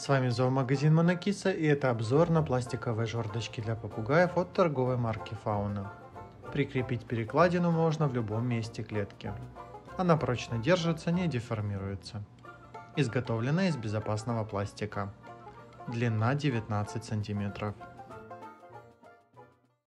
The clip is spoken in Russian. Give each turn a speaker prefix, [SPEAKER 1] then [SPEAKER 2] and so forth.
[SPEAKER 1] С вами зоомагазин Монокиса и это обзор на пластиковые жердочки для попугаев от торговой марки Фауна. Прикрепить перекладину можно в любом месте клетки. Она прочно держится, не деформируется. Изготовлена из безопасного пластика. Длина 19 сантиметров.